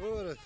Ora,